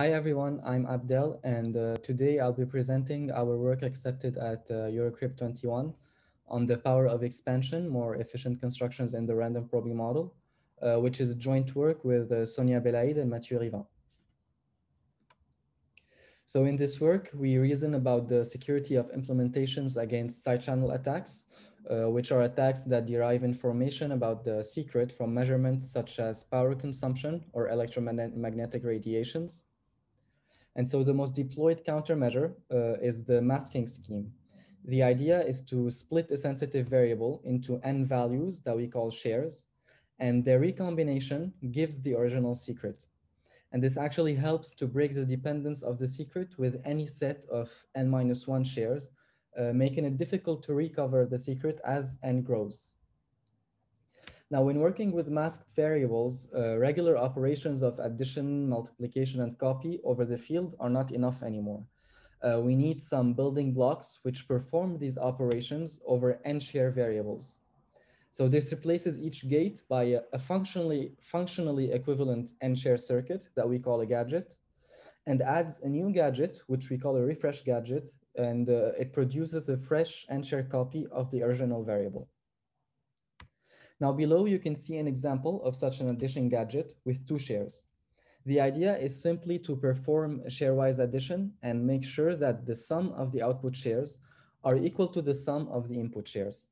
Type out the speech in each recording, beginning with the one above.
Hi everyone, I'm Abdel and uh, today I'll be presenting our work accepted at uh, Eurocrypt 21 on the power of expansion, more efficient constructions in the random probing model, uh, which is a joint work with uh, Sonia Belaïd and Matthieu Rivain. So in this work, we reason about the security of implementations against side channel attacks, uh, which are attacks that derive information about the secret from measurements such as power consumption or electromagnetic radiations. And so the most deployed countermeasure uh, is the masking scheme. The idea is to split a sensitive variable into n values that we call shares, and their recombination gives the original secret. And this actually helps to break the dependence of the secret with any set of n minus one shares, uh, making it difficult to recover the secret as n grows. Now, when working with masked variables, uh, regular operations of addition, multiplication, and copy over the field are not enough anymore. Uh, we need some building blocks which perform these operations over n-share variables. So this replaces each gate by a, a functionally, functionally equivalent n-share circuit that we call a gadget and adds a new gadget, which we call a refresh gadget, and uh, it produces a fresh n-share copy of the original variable. Now below you can see an example of such an addition gadget with two shares. The idea is simply to perform share-wise addition and make sure that the sum of the output shares are equal to the sum of the input shares.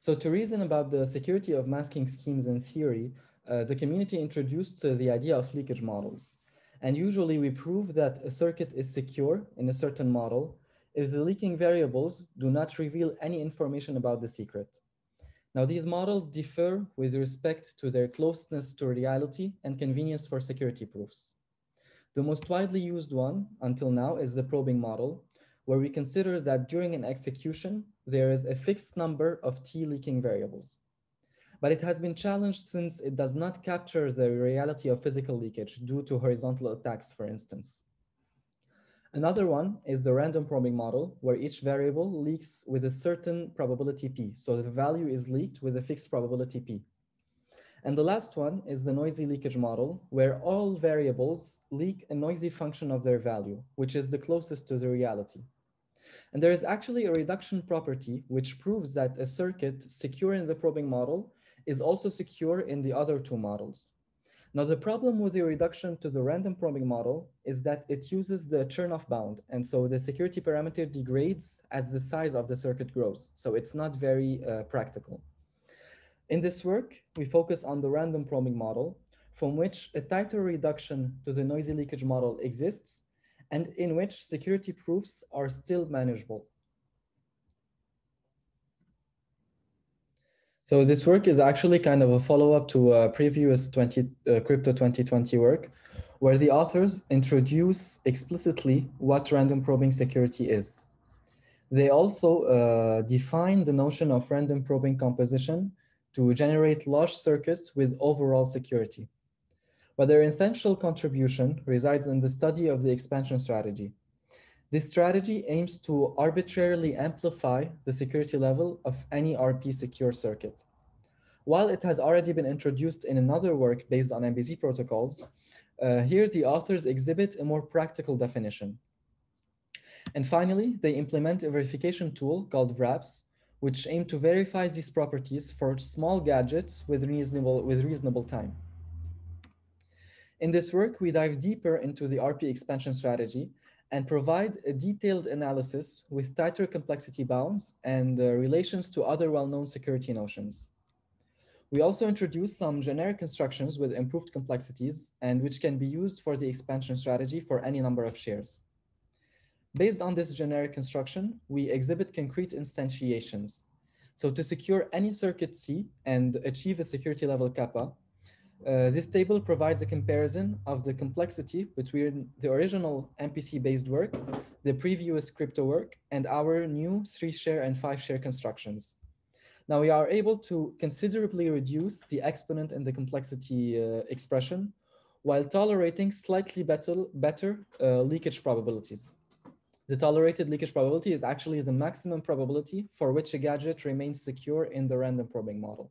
So to reason about the security of masking schemes in theory, uh, the community introduced uh, the idea of leakage models. And usually we prove that a circuit is secure in a certain model if the leaking variables do not reveal any information about the secret. Now, these models differ with respect to their closeness to reality and convenience for security proofs. The most widely used one until now is the probing model, where we consider that during an execution, there is a fixed number of T leaking variables. But it has been challenged since it does not capture the reality of physical leakage due to horizontal attacks, for instance. Another one is the random probing model, where each variable leaks with a certain probability p. So the value is leaked with a fixed probability p. And the last one is the noisy leakage model, where all variables leak a noisy function of their value, which is the closest to the reality. And there is actually a reduction property which proves that a circuit secure in the probing model is also secure in the other two models. Now, the problem with the reduction to the random probing model is that it uses the Chernoff bound. And so the security parameter degrades as the size of the circuit grows. So it's not very uh, practical. In this work, we focus on the random probing model from which a tighter reduction to the noisy leakage model exists and in which security proofs are still manageable. So this work is actually kind of a follow-up to a previous 20, uh, Crypto 2020 work, where the authors introduce explicitly what random probing security is. They also uh, define the notion of random probing composition to generate large circuits with overall security. But their essential contribution resides in the study of the expansion strategy. This strategy aims to arbitrarily amplify the security level of any RP secure circuit. While it has already been introduced in another work based on MPC protocols, uh, here the authors exhibit a more practical definition. And finally, they implement a verification tool called VRAPS, which aim to verify these properties for small gadgets with reasonable, with reasonable time. In this work, we dive deeper into the RP expansion strategy and provide a detailed analysis with tighter complexity bounds and uh, relations to other well-known security notions. We also introduce some generic constructions with improved complexities and which can be used for the expansion strategy for any number of shares. Based on this generic construction, we exhibit concrete instantiations. So to secure any circuit C and achieve a security level kappa, uh, this table provides a comparison of the complexity between the original MPC-based work, the previous crypto work, and our new three-share and five-share constructions. Now we are able to considerably reduce the exponent in the complexity uh, expression while tolerating slightly better, better uh, leakage probabilities. The tolerated leakage probability is actually the maximum probability for which a gadget remains secure in the random probing model.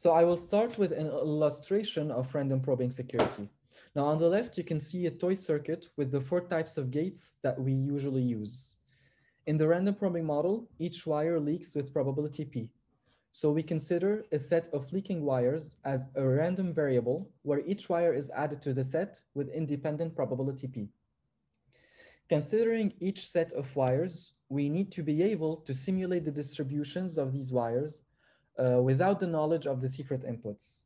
So I will start with an illustration of random probing security. Now on the left, you can see a toy circuit with the four types of gates that we usually use. In the random probing model, each wire leaks with probability P. So we consider a set of leaking wires as a random variable where each wire is added to the set with independent probability P. Considering each set of wires, we need to be able to simulate the distributions of these wires uh, without the knowledge of the secret inputs.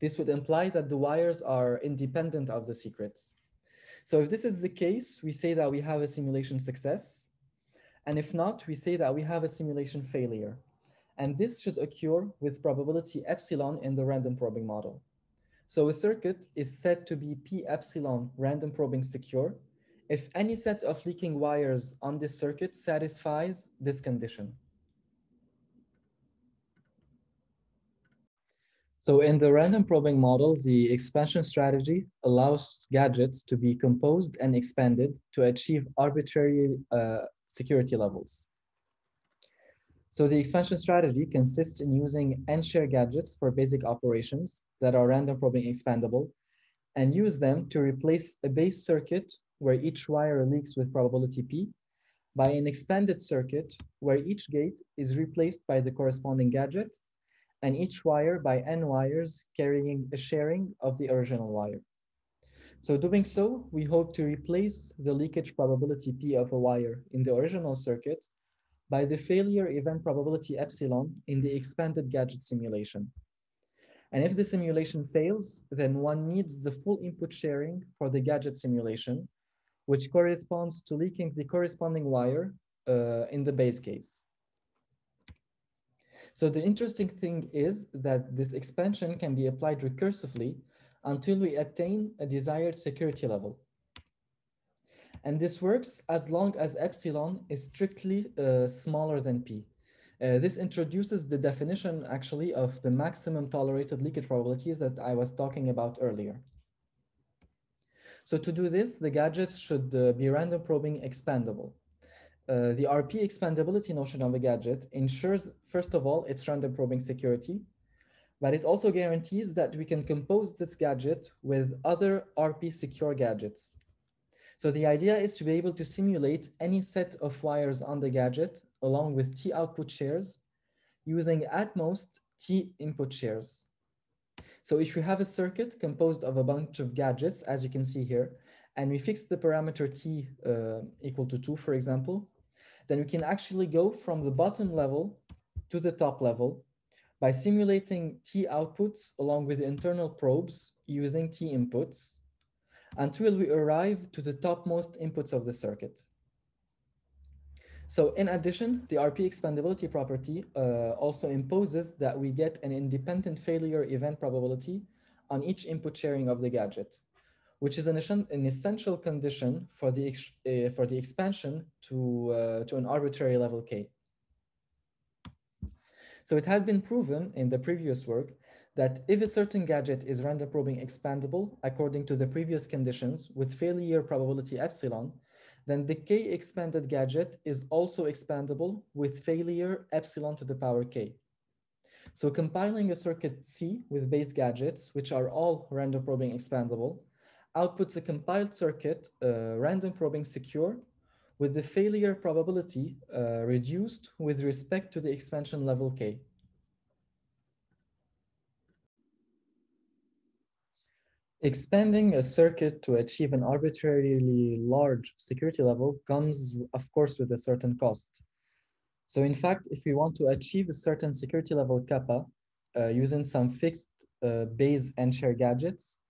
This would imply that the wires are independent of the secrets. So if this is the case, we say that we have a simulation success. And if not, we say that we have a simulation failure. And this should occur with probability epsilon in the random probing model. So a circuit is said to be P epsilon random probing secure if any set of leaking wires on this circuit satisfies this condition. So in the random probing model, the expansion strategy allows gadgets to be composed and expanded to achieve arbitrary uh, security levels. So the expansion strategy consists in using n-share gadgets for basic operations that are random probing expandable and use them to replace a base circuit where each wire leaks with probability P by an expanded circuit where each gate is replaced by the corresponding gadget and each wire by n wires carrying a sharing of the original wire. So doing so, we hope to replace the leakage probability P of a wire in the original circuit by the failure event probability epsilon in the expanded gadget simulation. And if the simulation fails, then one needs the full input sharing for the gadget simulation, which corresponds to leaking the corresponding wire uh, in the base case. So the interesting thing is that this expansion can be applied recursively until we attain a desired security level. And this works as long as epsilon is strictly uh, smaller than p. Uh, this introduces the definition actually of the maximum tolerated leakage probabilities that I was talking about earlier. So to do this, the gadgets should uh, be random probing expandable. Uh, the RP expandability notion of a gadget ensures, first of all, its random probing security, but it also guarantees that we can compose this gadget with other RP secure gadgets. So the idea is to be able to simulate any set of wires on the gadget along with T output shares using at most T input shares. So if you have a circuit composed of a bunch of gadgets, as you can see here, and we fix the parameter T uh, equal to two, for example, then we can actually go from the bottom level to the top level by simulating T outputs along with internal probes using T inputs until we arrive to the topmost inputs of the circuit. So in addition, the RP expandability property uh, also imposes that we get an independent failure event probability on each input sharing of the gadget which is an, an essential condition for the, uh, for the expansion to, uh, to an arbitrary level k. So it has been proven in the previous work that if a certain gadget is random probing expandable according to the previous conditions with failure probability epsilon, then the k expanded gadget is also expandable with failure epsilon to the power k. So compiling a circuit C with base gadgets, which are all random probing expandable, outputs a compiled circuit, uh, random probing secure, with the failure probability uh, reduced with respect to the expansion level K. Expanding a circuit to achieve an arbitrarily large security level comes, of course, with a certain cost. So in fact, if we want to achieve a certain security level kappa uh, using some fixed uh, base and share gadgets,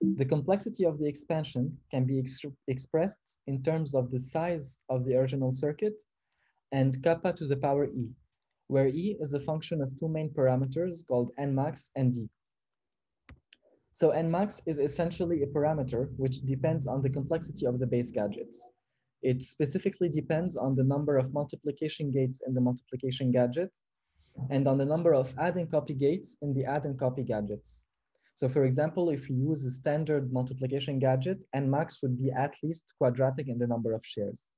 the complexity of the expansion can be ex expressed in terms of the size of the original circuit and kappa to the power e, where e is a function of two main parameters called nmax and d. So nmax is essentially a parameter which depends on the complexity of the base gadgets. It specifically depends on the number of multiplication gates in the multiplication gadget and on the number of add and copy gates in the add and copy gadgets. So for example, if you use a standard multiplication gadget, nmax would be at least quadratic in the number of shares.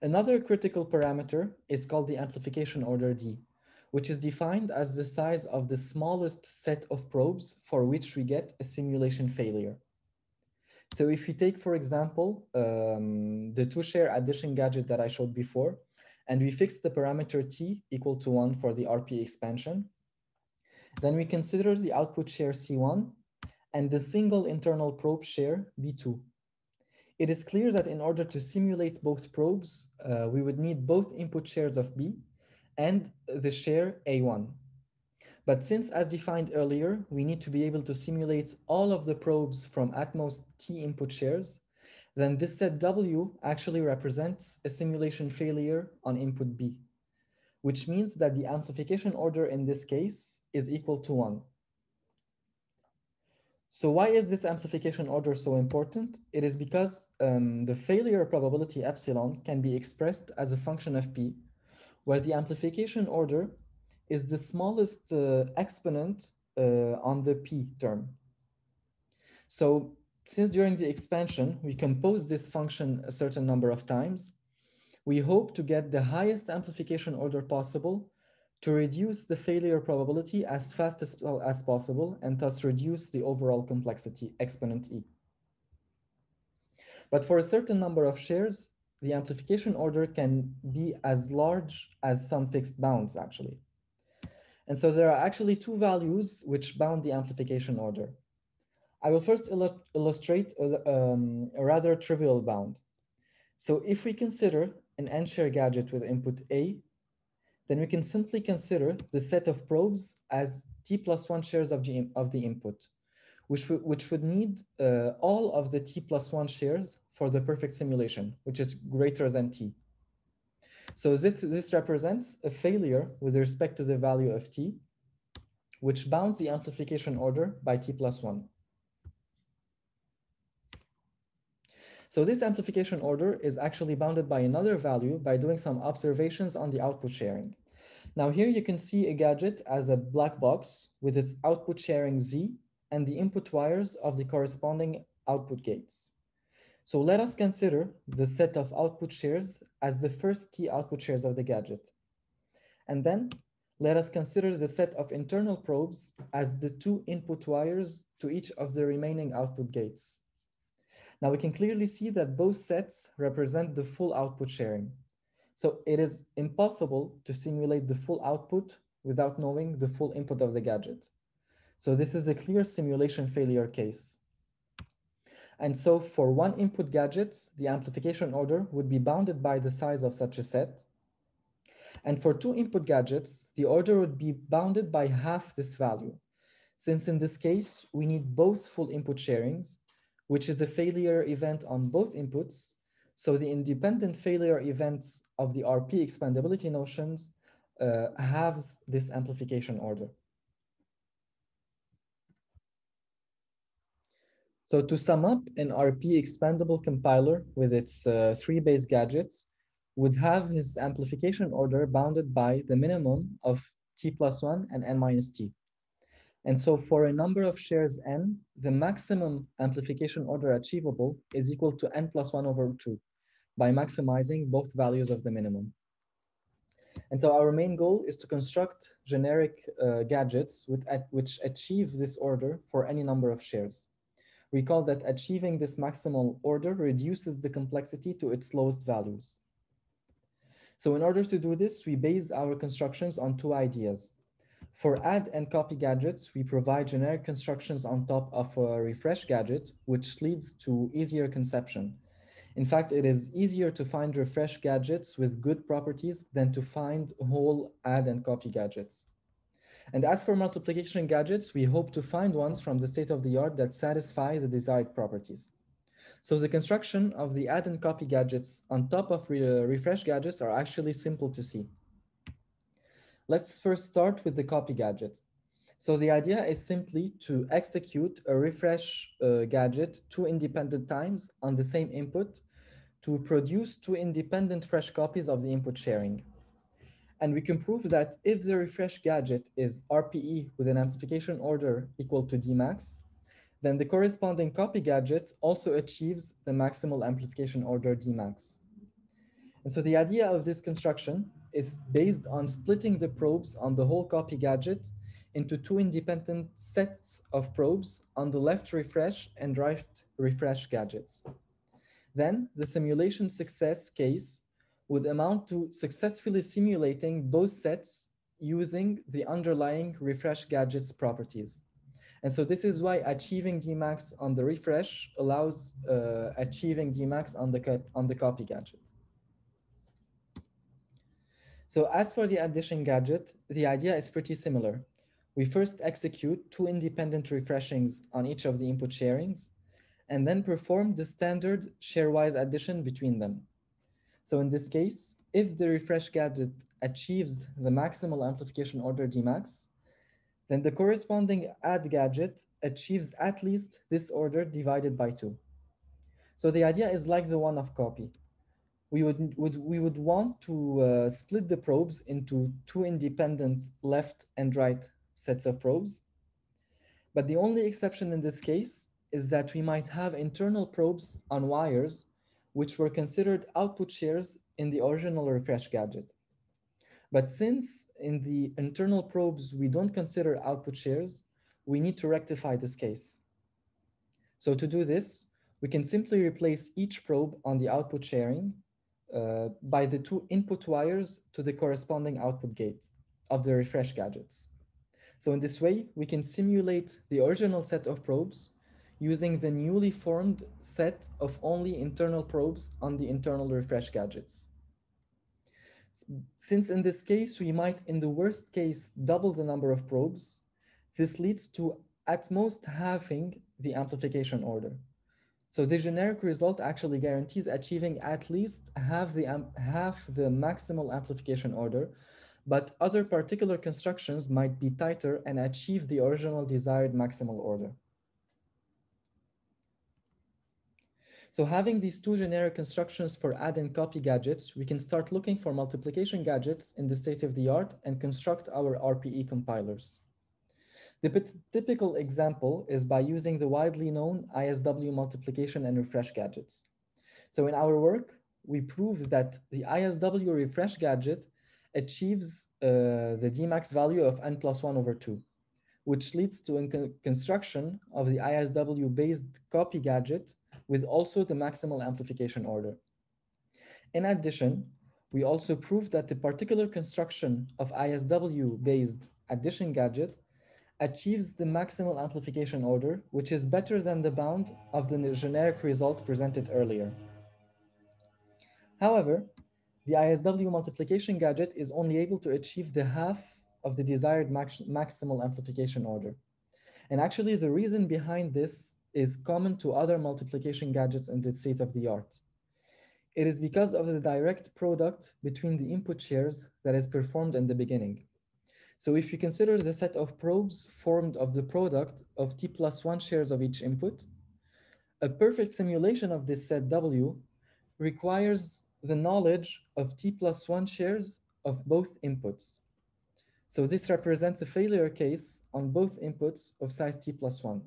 Another critical parameter is called the amplification order D, which is defined as the size of the smallest set of probes for which we get a simulation failure. So if we take, for example, um, the two share addition gadget that I showed before, and we fix the parameter t equal to one for the RP expansion, then we consider the output share C1 and the single internal probe share B2. It is clear that in order to simulate both probes, uh, we would need both input shares of B and the share A1. But since as defined earlier, we need to be able to simulate all of the probes from at most T input shares, then this set W actually represents a simulation failure on input B, which means that the amplification order in this case is equal to one. So why is this amplification order so important? It is because um, the failure probability epsilon can be expressed as a function of P, where the amplification order is the smallest uh, exponent uh, on the P term. So since during the expansion, we compose this function a certain number of times, we hope to get the highest amplification order possible to reduce the failure probability as fast as, as possible and thus reduce the overall complexity exponent E. But for a certain number of shares, the amplification order can be as large as some fixed bounds actually. And so there are actually two values which bound the amplification order. I will first illustrate a, um, a rather trivial bound. So if we consider an n-share gadget with input A, then we can simply consider the set of probes as t plus one shares of, G, of the input, which, which would need uh, all of the t plus one shares for the perfect simulation, which is greater than t. So this, this represents a failure with respect to the value of t, which bounds the amplification order by t plus one. So this amplification order is actually bounded by another value by doing some observations on the output sharing. Now here you can see a gadget as a black box with its output sharing Z and the input wires of the corresponding output gates. So let us consider the set of output shares as the first T output shares of the gadget. And then let us consider the set of internal probes as the two input wires to each of the remaining output gates. Now we can clearly see that both sets represent the full output sharing. So it is impossible to simulate the full output without knowing the full input of the gadget. So this is a clear simulation failure case. And so for one input gadgets, the amplification order would be bounded by the size of such a set. And for two input gadgets, the order would be bounded by half this value. Since in this case, we need both full input sharings, which is a failure event on both inputs. So the independent failure events of the RP expandability notions uh, halves this amplification order. So to sum up, an RP expandable compiler with its uh, three base gadgets would have his amplification order bounded by the minimum of t plus one and n minus t. And so for a number of shares n, the maximum amplification order achievable is equal to n plus one over two by maximizing both values of the minimum. And so our main goal is to construct generic uh, gadgets with, at, which achieve this order for any number of shares. Recall that achieving this maximal order reduces the complexity to its lowest values. So in order to do this, we base our constructions on two ideas. For add and copy gadgets, we provide generic constructions on top of a refresh gadget, which leads to easier conception. In fact, it is easier to find refresh gadgets with good properties than to find whole add and copy gadgets. And as for multiplication gadgets, we hope to find ones from the state of the art that satisfy the desired properties. So the construction of the add and copy gadgets on top of re refresh gadgets are actually simple to see. Let's first start with the copy gadget. So the idea is simply to execute a refresh uh, gadget two independent times on the same input to produce two independent fresh copies of the input sharing. And we can prove that if the refresh gadget is RPE with an amplification order equal to Dmax, then the corresponding copy gadget also achieves the maximal amplification order Dmax. And so the idea of this construction is based on splitting the probes on the whole copy gadget into two independent sets of probes on the left refresh and right refresh gadgets. Then the simulation success case would amount to successfully simulating both sets using the underlying refresh gadget's properties. And so this is why achieving Dmax on the refresh allows uh, achieving Dmax on the, on the copy gadget. So as for the addition gadget, the idea is pretty similar. We first execute two independent refreshings on each of the input sharings, and then perform the standard sharewise addition between them. So in this case, if the refresh gadget achieves the maximal amplification order Dmax, then the corresponding add gadget achieves at least this order divided by two. So the idea is like the one of copy. We would, would, we would want to uh, split the probes into two independent left and right sets of probes. But the only exception in this case is that we might have internal probes on wires which were considered output shares in the original refresh gadget. But since in the internal probes, we don't consider output shares, we need to rectify this case. So to do this, we can simply replace each probe on the output sharing uh, by the two input wires to the corresponding output gate of the refresh gadgets. So in this way, we can simulate the original set of probes using the newly formed set of only internal probes on the internal refresh gadgets. Since in this case, we might, in the worst case, double the number of probes, this leads to at most halving the amplification order. So the generic result actually guarantees achieving at least half the, half the maximal amplification order, but other particular constructions might be tighter and achieve the original desired maximal order. So having these two generic constructions for add and copy gadgets, we can start looking for multiplication gadgets in the state of the art and construct our RPE compilers. The typical example is by using the widely known ISW multiplication and refresh gadgets. So in our work, we prove that the ISW refresh gadget achieves uh, the Dmax value of n plus 1 over 2, which leads to a construction of the ISW-based copy gadget with also the maximal amplification order. In addition, we also proved that the particular construction of ISW-based addition gadget achieves the maximal amplification order, which is better than the bound of the generic result presented earlier. However, the ISW multiplication gadget is only able to achieve the half of the desired max maximal amplification order. And actually the reason behind this is common to other multiplication gadgets in the state of the art. It is because of the direct product between the input shares that is performed in the beginning. So if you consider the set of probes formed of the product of t plus one shares of each input, a perfect simulation of this set W requires the knowledge of t plus one shares of both inputs. So this represents a failure case on both inputs of size t plus one.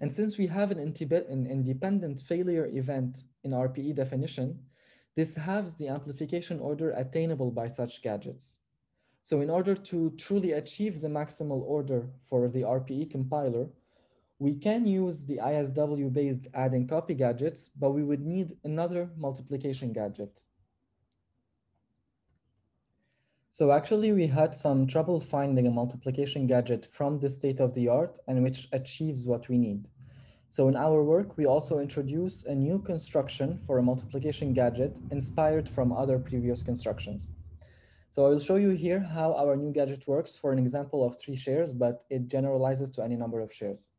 And since we have an, independent failure event in RPE definition, this halves the amplification order attainable by such gadgets. So in order to truly achieve the maximal order for the RPE compiler, we can use the ISW-based add and copy gadgets, but we would need another multiplication gadget. So actually we had some trouble finding a multiplication gadget from the state of the art and which achieves what we need. So in our work, we also introduce a new construction for a multiplication gadget inspired from other previous constructions. So I'll show you here how our new gadget works for an example of three shares, but it generalizes to any number of shares.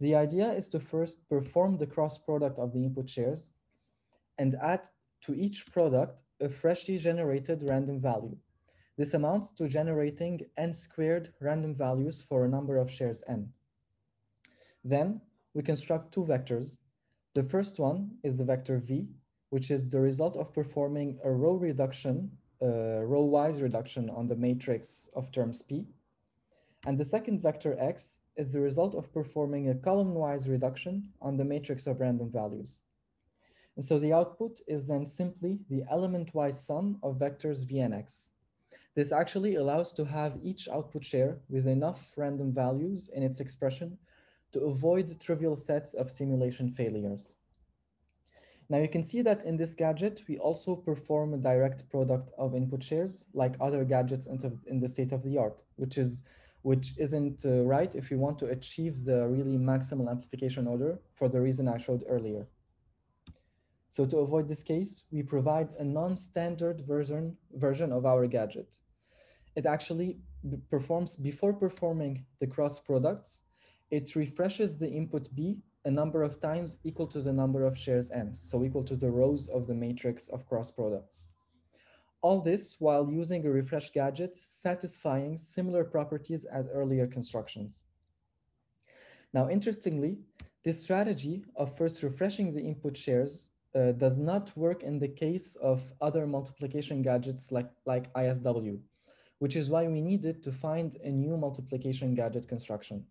The idea is to first perform the cross product of the input shares and add to each product a freshly generated random value. This amounts to generating n squared random values for a number of shares n. Then we construct two vectors. The first one is the vector v, which is the result of performing a row reduction, uh, row-wise reduction on the matrix of terms p. And the second vector x is the result of performing a column-wise reduction on the matrix of random values. And so the output is then simply the element-wise sum of vectors v and x. This actually allows to have each output share with enough random values in its expression to avoid trivial sets of simulation failures. Now you can see that in this gadget, we also perform a direct product of input shares like other gadgets in the state of the art, which is which isn't uh, right if we want to achieve the really maximal amplification order for the reason I showed earlier. So to avoid this case, we provide a non-standard version, version of our gadget. It actually performs, before performing the cross products, it refreshes the input B a number of times equal to the number of shares n, so equal to the rows of the matrix of cross products. All this while using a refresh gadget satisfying similar properties as earlier constructions. Now, interestingly, this strategy of first refreshing the input shares uh, does not work in the case of other multiplication gadgets like, like ISW, which is why we needed to find a new multiplication gadget construction.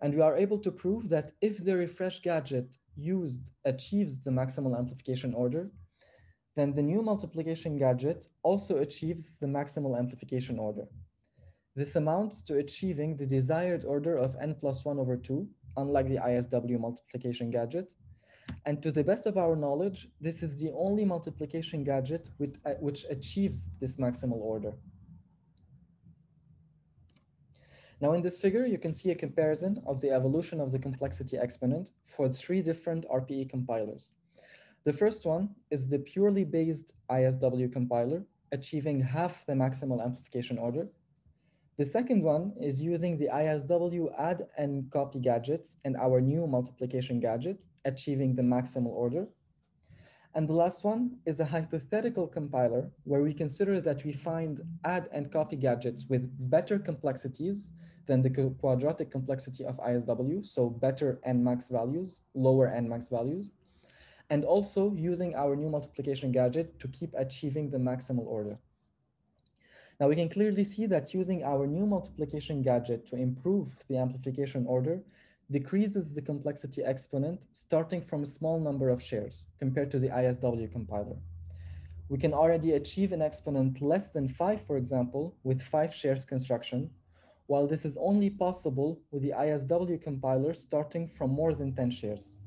And we are able to prove that if the refresh gadget used achieves the maximal amplification order, then the new multiplication gadget also achieves the maximal amplification order. This amounts to achieving the desired order of n plus 1 over 2, unlike the ISW multiplication gadget, and to the best of our knowledge, this is the only multiplication gadget uh, which achieves this maximal order. Now in this figure, you can see a comparison of the evolution of the complexity exponent for three different RPE compilers. The first one is the purely based ISW compiler, achieving half the maximal amplification order. The second one is using the ISW add and copy gadgets and our new multiplication gadget, achieving the maximal order. And the last one is a hypothetical compiler where we consider that we find add and copy gadgets with better complexities than the quadratic complexity of ISW, so better n max values, lower n max values, and also using our new multiplication gadget to keep achieving the maximal order. Now we can clearly see that using our new multiplication gadget to improve the amplification order decreases the complexity exponent starting from a small number of shares compared to the ISW compiler. We can already achieve an exponent less than five, for example, with five shares construction, while this is only possible with the ISW compiler starting from more than 10 shares.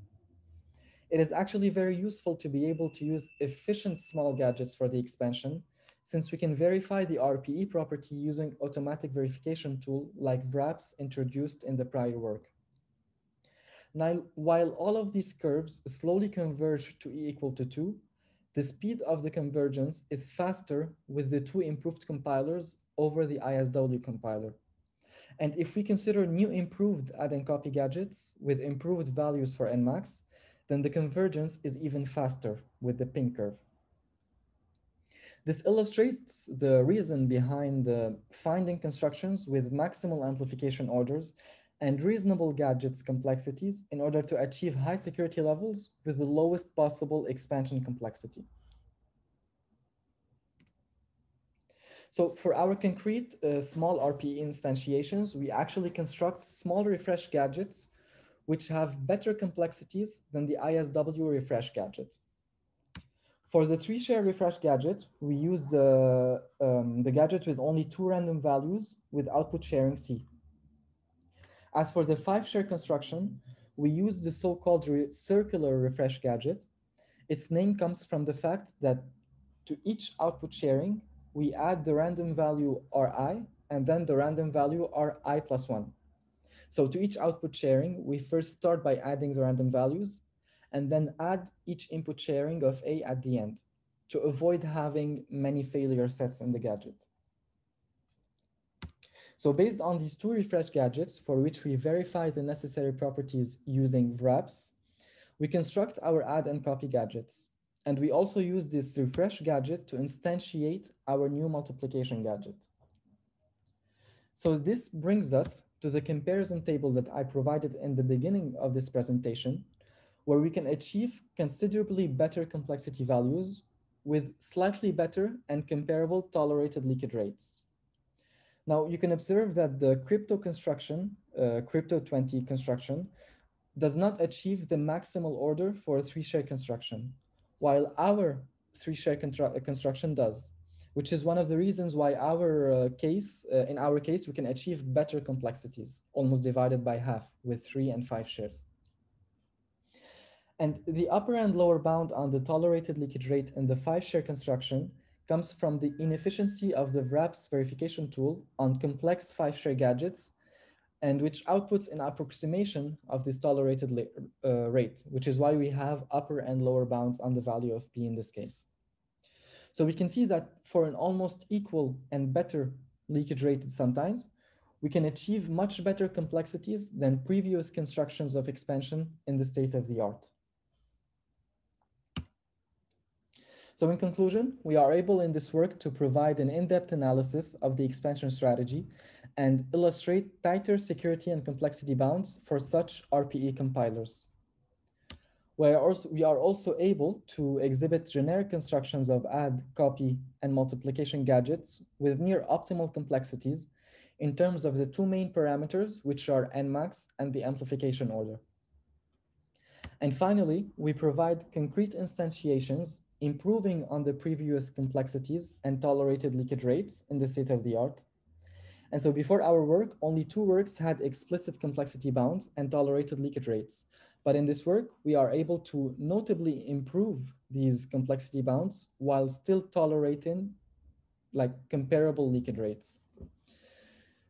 It is actually very useful to be able to use efficient small gadgets for the expansion since we can verify the RPE property using automatic verification tool like VRAPS introduced in the prior work. Now, while all of these curves slowly converge to E equal to two, the speed of the convergence is faster with the two improved compilers over the ISW compiler. And if we consider new improved add and copy gadgets with improved values for Nmax, then the convergence is even faster with the pink curve. This illustrates the reason behind uh, finding constructions with maximal amplification orders and reasonable gadgets complexities in order to achieve high security levels with the lowest possible expansion complexity. So for our concrete uh, small RPE instantiations, we actually construct small refresh gadgets which have better complexities than the ISW refresh gadget. For the three share refresh gadget, we use the, um, the gadget with only two random values with output sharing C. As for the five share construction, we use the so-called re circular refresh gadget. Its name comes from the fact that to each output sharing, we add the random value Ri and then the random value Ri plus one. So to each output sharing, we first start by adding the random values and then add each input sharing of A at the end to avoid having many failure sets in the gadget. So based on these two refresh gadgets for which we verify the necessary properties using VRAPS, we construct our add and copy gadgets. And we also use this refresh gadget to instantiate our new multiplication gadget. So this brings us to the comparison table that I provided in the beginning of this presentation, where we can achieve considerably better complexity values with slightly better and comparable tolerated leakage rates. Now you can observe that the crypto construction, uh, crypto 20 construction, does not achieve the maximal order for a three-share construction, while our three-share construction does, which is one of the reasons why our uh, case, uh, in our case, we can achieve better complexities, almost divided by half with three and five shares. And the upper and lower bound on the tolerated leakage rate in the five-share construction comes from the inefficiency of the VRAPS verification tool on complex five-share gadgets and which outputs an approximation of this tolerated uh, rate, which is why we have upper and lower bounds on the value of P in this case. So we can see that for an almost equal and better leakage rate sometimes, we can achieve much better complexities than previous constructions of expansion in the state of the art. So in conclusion, we are able in this work to provide an in-depth analysis of the expansion strategy and illustrate tighter security and complexity bounds for such RPE compilers. We are, also, we are also able to exhibit generic constructions of add, copy, and multiplication gadgets with near optimal complexities in terms of the two main parameters, which are nmax and the amplification order. And finally, we provide concrete instantiations improving on the previous complexities and tolerated leakage rates in the state of the art. And so before our work, only two works had explicit complexity bounds and tolerated leakage rates. But in this work, we are able to notably improve these complexity bounds while still tolerating like comparable leakage rates.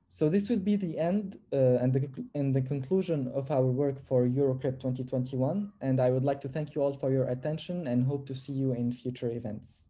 So this would be the end uh, and, the, and the conclusion of our work for Eurocrypt 2021. And I would like to thank you all for your attention and hope to see you in future events.